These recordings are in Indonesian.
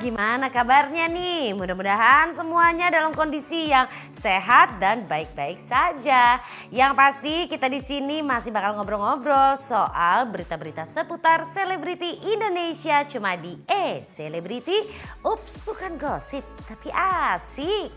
gimana kabarnya nih? Mudah-mudahan semuanya dalam kondisi yang sehat dan baik-baik saja. Yang pasti kita di sini masih bakal ngobrol-ngobrol soal berita-berita seputar selebriti Indonesia cuma di E Selebriti. Ups, bukan gosip, tapi asik.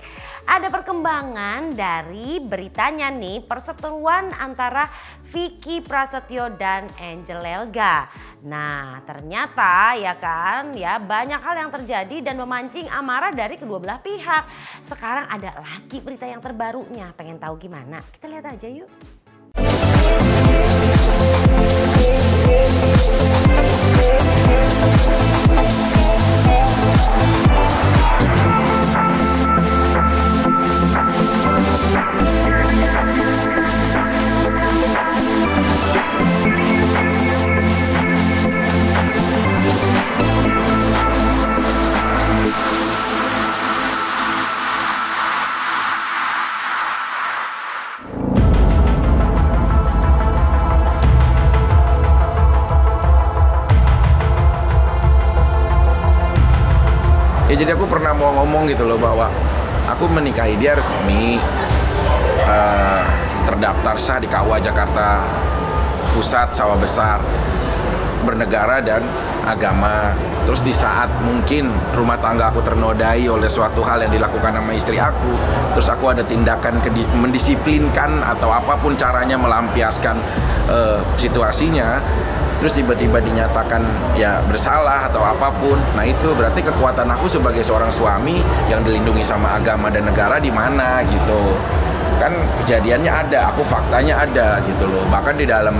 Ada perkembangan dari beritanya nih perseteruan antara Vicky Prasetyo dan Angel Elga. Nah, ternyata ya kan ya banyak hal yang terjadi dan memancing amarah dari kedua belah pihak. Sekarang ada lagi berita yang terbarunya. Pengen tahu gimana? Kita lihat aja yuk. Jadi aku pernah mau ngomong gitu loh bahwa aku menikahi dia resmi eh, terdaftar sah di KUA Jakarta Pusat Sawah Besar bernegara dan agama. Terus di saat mungkin rumah tangga aku ternodai oleh suatu hal yang dilakukan sama istri aku terus aku ada tindakan mendisiplinkan atau apa pun caranya melampiaskan eh, situasinya terus tiba-tiba dinyatakan ya bersalah atau apa pun. Nah itu berarti kekuatan aku sebagai seorang suami yang dilindungi sama agama dan negara di mana gitu. Kan kejadiannya ada aku faktanya ada gitu loh. Bahkan di dalam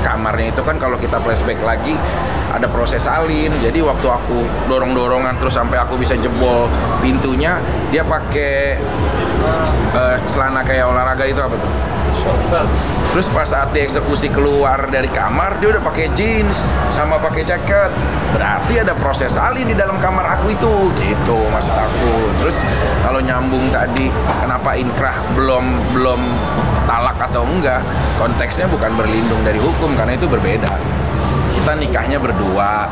kamarnya itu kan kalau kita flashback lagi ada proses salin jadi waktu aku dorong dorongan terus sampai aku bisa jebol pintunya dia pakai eh, celana kayak olahraga itu apa tuh Terus pas saat dieksekusi keluar dari kamar, dia udah pakai jeans sama pakai jaket. Berarti ada proses salin di dalam kamar aku itu, gitu maksud aku. Terus kalau nyambung tadi, kenapa inkrah belum belum talak atau enggak? Konteksnya bukan berlindung dari hukum karena itu berbeda. Kita nikahnya berdua,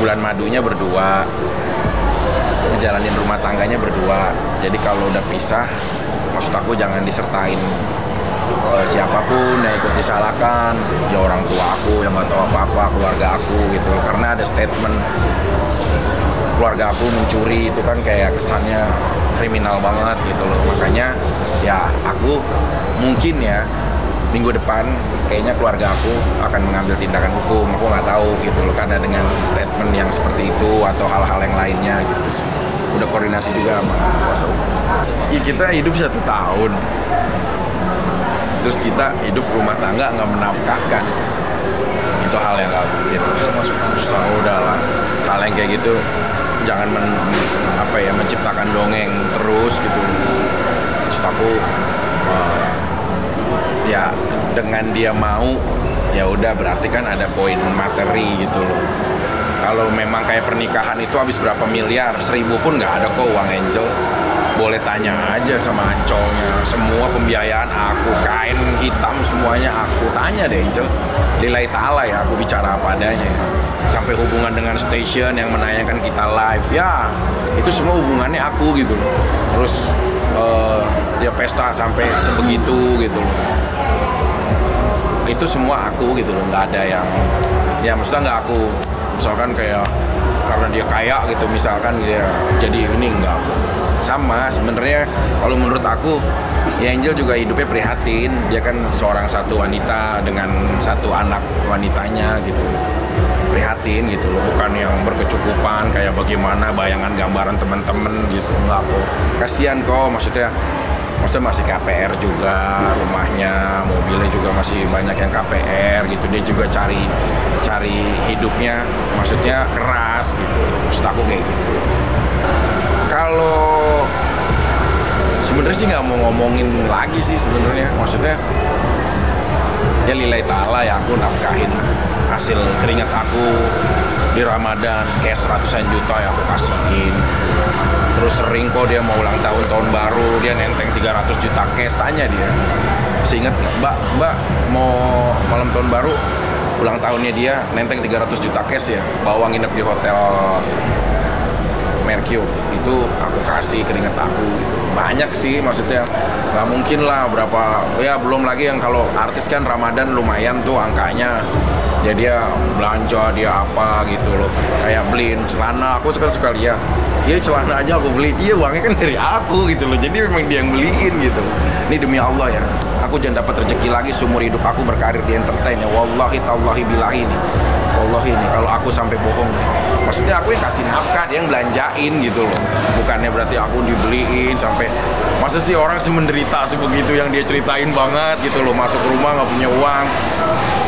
bulan madunya berdua, ngejalanin rumah tangganya berdua. Jadi kalau udah pisah, maksud aku jangan disertain eh, siapa pun yang ikut disalahkan. Ya orang tua aku yang nggak tahu apa-apa keluarga aku gitu. Karena ada statement keluarga aku mencuri itu kan kayak kesannya kriminal banget gitu loh. Makanya ya aku mungkin ya minggu depan kayaknya keluarga aku akan mengambil tindakan hukum. Aku nggak tahu gitu loh karena dengan statement yang seperti itu atau hal-hal yang lainnya gitu sih. udah koordinasi juga sama kuasa hukum. Ya kita hidup satu tahun. Terus kita hidup rumah tangga nggak menafkahkan. Itu hal yang nggak mungkin. Tahu udah lah. Hal yang kayak gitu jangan men, apa ya menciptakan dongeng terus gitu. Aku eh, ya dengan dia mau ya udah berarti kan ada poin materi gitu loh. Kalau memang kayak pernikahan itu habis berapa miliar seribu pun nggak ada kok uang angel. Boleh tanya aja sama ancolnya. Semua pembiayaan aku kain hitam semuanya aku tanya deh angel. Nilai ta'ala ya aku bicara apa adanya. Sampai hubungan dengan station yang menanyakan kita live. Ya itu semua hubungannya aku gitu loh. Terus eh, ya pesta sampai sebegitu gitu itu semua aku gitu loh nggak ada yang ya maksudnya nggak aku. Misalkan kayak karena dia kaya gitu misalkan dia jadi ini enggak sama sebenarnya kalau menurut aku ya Angel juga hidupnya prihatin. Dia kan seorang satu wanita dengan satu anak wanitanya gitu. Prihatin gitu loh bukan yang berkecukupan kayak bagaimana bayangan gambaran teman-teman gitu enggak kok kasihan kok maksudnya maksudnya masih KPR juga rumahnya mobilnya juga masih banyak yang KPR gitu. Dia juga cari cari hidupnya maksudnya keras gitu. Maksud aku kayak gitu. Kalau sebenarnya sih nggak mau ngomongin lagi sih sebenarnya. Maksudnya ya lillahi ta'ala ya aku nafkahin hasil keringat aku di Ramadan cash ratusan juta yang aku kasihin. Terus sering kok dia mau ulang tahun tahun baru dia nenteng 300 juta cash tanya dia. Seingat mbak mbak mau malam tahun baru ulang tahunnya dia nenteng 300 juta cash ya bawa nginep di hotel Merkio itu aku kasih keringat aku gitu. banyak sih maksudnya nggak mungkin lah berapa ya belum lagi yang kalau artis kan Ramadan lumayan tuh angkanya. Ya dia belanja dia apa gitu loh. Kayak beliin celana aku suka suka ya celana aja aku beli. Iya uangnya kan dari aku gitu loh. Jadi memang dia yang beliin gitu ini demi Allah ya. Aku jangan dapat rezeki lagi seumur hidup aku berkarir di entertain ya. Wallahi tallahi bilahi nih wallahi ini kalau aku sampai bohong maksudnya aku yang kasih nafkah dia yang belanjain gitu loh. Bukannya berarti aku dibeliin sampai masa sih orang sih menderita sebegitu yang dia ceritain banget gitu loh. Masuk rumah nggak punya uang.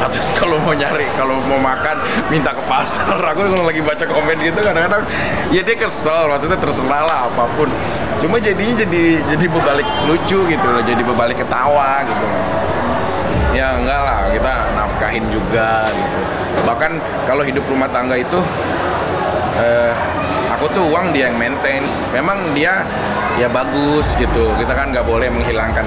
Terus kalau mau nyari kalau mau makan minta ke pasar. Aku kalau lagi baca komen gitu kadang-kadang ya dia kesel. Maksudnya terserah lah apa pun. Cuma jadinya jadi jadi berbalik lucu gitu loh. Jadi berbalik ketawa gitu. Ya enggak lah kita nafkahin juga gitu bahkan kalau hidup rumah tangga itu eh, aku tuh uang dia yang maintenance memang dia ya bagus gitu. Kita kan nggak boleh menghilangkan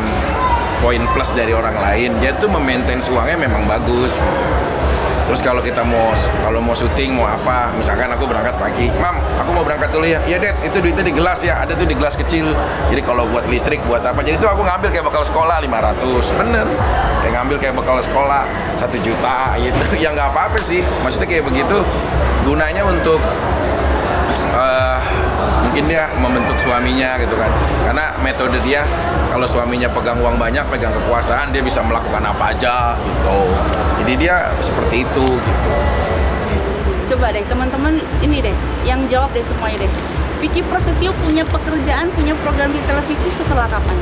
poin plus dari orang lain. Dia tuh memaintain uangnya memang bagus. gitu. Terus kalau kita mau kalau mau syuting mau apa, misalkan aku berangkat pagi, mam, aku mau berangkat dulu ya. Iya det, itu duitnya di gelas ya, ada tuh di gelas kecil. Jadi kalau buat listrik buat apa, jadi itu aku ngambil kayak bekal sekolah 500 bener. Kayak ngambil kayak bekal sekolah satu juta gitu. Ya nggak apa-apa sih. Maksudnya kayak begitu gunanya untuk uh, mungkin dia membentuk suaminya gitu kan karena metode dia kalau suaminya pegang uang banyak pegang kekuasaan dia bisa melakukan apa aja gitu jadi dia seperti itu gitu. Coba deh teman-teman ini deh yang jawab deh semuanya deh. Vicky Prasetyo punya pekerjaan punya program di televisi setelah kapan?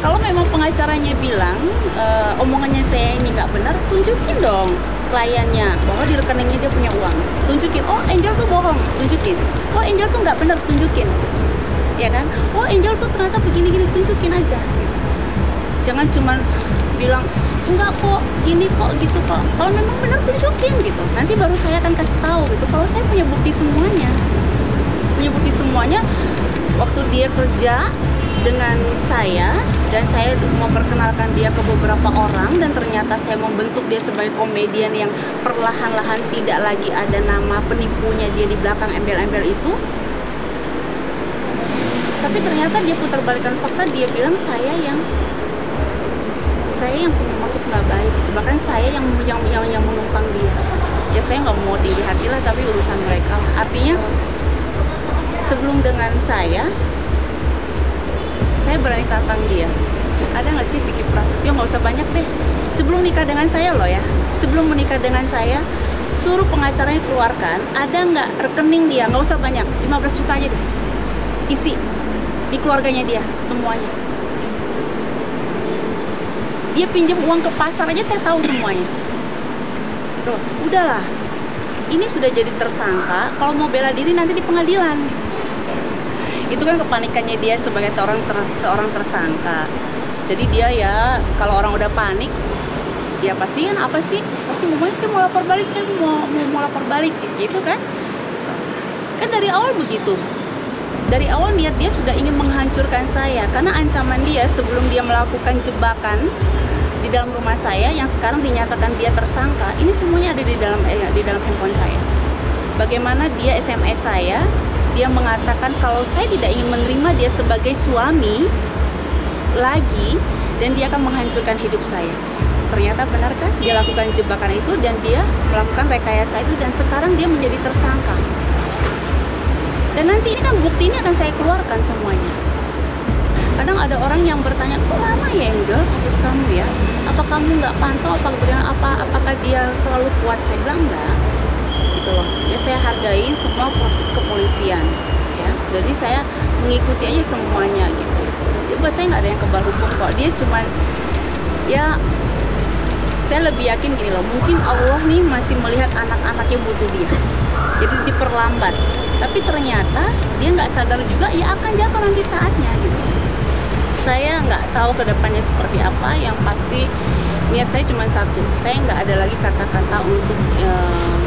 Kalau memang pengacaranya bilang e, omongannya saya ini nggak benar tunjukin dong kliennya bahwa di rekeningnya dia punya uang. Tunjukin oh Angel tuh bohong tunjukin. Oh Angel tuh nggak benar tunjukin. Ya kan? Oh Angel tuh ternyata begini-gini tunjukin aja. Jangan cuman bilang enggak kok gini kok gitu kok. Kalau memang benar tunjukin gitu. Nanti baru saya akan kasih tahu gitu. Kalau saya punya bukti semuanya punya bukti semuanya waktu dia kerja dengan saya dan saya memperkenalkan dia ke beberapa orang dan ternyata saya membentuk dia sebagai komedian yang perlahan-lahan tidak lagi ada nama penipunya dia di belakang embel-embel itu tapi ternyata dia putar balikan fakta dia bilang saya yang saya yang punya motif nggak baik. Bahkan saya yang yang yang, yang menumpang dia. Ya saya nggak mau tinggi hati lah tapi urusan mereka artinya sebelum dengan saya saya berani tantang dia. Ada nggak sih Vicky Prasetyo? Nggak usah banyak deh. Sebelum nikah dengan saya loh ya. Sebelum menikah dengan saya suruh pengacaranya keluarkan. Ada nggak rekening dia? Nggak usah banyak. 15 juta aja deh. Isi di keluarganya dia semuanya dia pinjam uang ke pasar aja saya tahu semuanya. Itu udahlah. Ini sudah jadi tersangka kalau mau bela diri nanti di pengadilan. Itu kan kepanikannya dia sebagai orang ter, seorang tersangka. Jadi dia ya kalau orang udah panik ya pasti kan apa sih? Pasti ngomongnya saya mau lapor balik saya mau mau, mau lapor balik. Gitu kan? Kan dari awal begitu dari awal niat dia sudah ingin menghancurkan saya karena ancaman dia sebelum dia melakukan jebakan di dalam rumah saya yang sekarang dinyatakan dia tersangka ini semuanya ada di dalam eh, di dalam handphone saya bagaimana dia SMS saya dia mengatakan kalau saya tidak ingin menerima dia sebagai suami lagi dan dia akan menghancurkan hidup saya. Ternyata benar kan? Dia lakukan jebakan itu dan dia melakukan rekayasa itu dan sekarang dia menjadi tersangka. Dan nanti ini kan bukti ini akan saya keluarkan semuanya. Kadang ada orang yang bertanya, kok lama ya Angel kasus kamu ya? Apa kamu nggak pantau? Apa apa? Apakah dia terlalu kuat? Saya bilang enggak gitu loh ya saya hargain semua proses kepolisian ya jadi saya mengikuti aja semuanya gitu jadi buat saya nggak ada yang kebal hukum kok dia cuman ya saya lebih yakin gini loh mungkin Allah nih masih melihat anak-anak yang butuh dia jadi diperlambat tapi ternyata dia nggak sadar juga ya akan jatuh nanti saatnya gitu. Saya nggak tahu ke depannya seperti apa yang pasti niat saya cuma satu. Saya nggak ada lagi kata-kata untuk eh,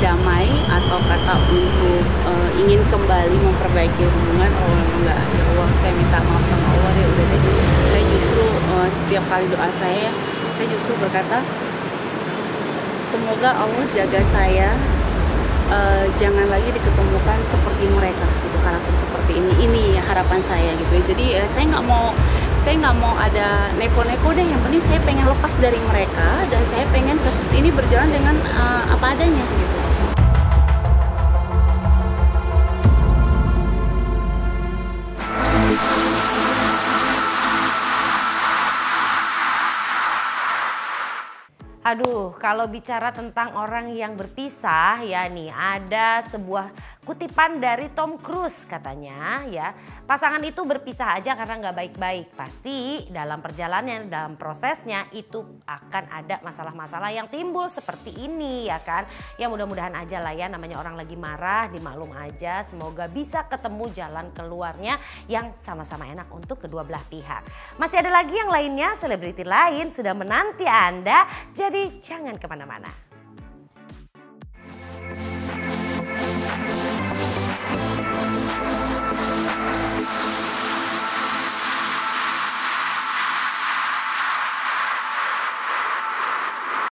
damai atau kata untuk uh, ingin kembali memperbaiki hubungan. Oh enggak ya Allah saya minta maaf sama Allah deh udah deh. Saya justru uh, setiap kali doa saya saya justru berkata semoga Allah jaga saya uh, jangan lagi diketemukan seperti mereka gitu karakter seperti ini ini harapan saya gitu ya. Jadi uh, saya nggak mau saya nggak mau ada neko-neko deh. Yang penting saya pengen lepas dari mereka dan saya pengen kasus ini berjalan dengan uh, apa adanya gitu Aduh, kalau bicara tentang orang yang berpisah ya nih ada sebuah kutipan dari Tom Cruise katanya ya. Pasangan itu berpisah aja karena nggak baik-baik. Pasti dalam perjalanannya, dalam prosesnya itu akan ada masalah-masalah yang timbul seperti ini ya kan. Ya mudah-mudahan aja lah ya namanya orang lagi marah dimaklum aja. Semoga bisa ketemu jalan keluarnya yang sama-sama enak untuk kedua belah pihak. Masih ada lagi yang lainnya, selebriti lain sudah menanti Anda. Jadi jangan ke mana-mana.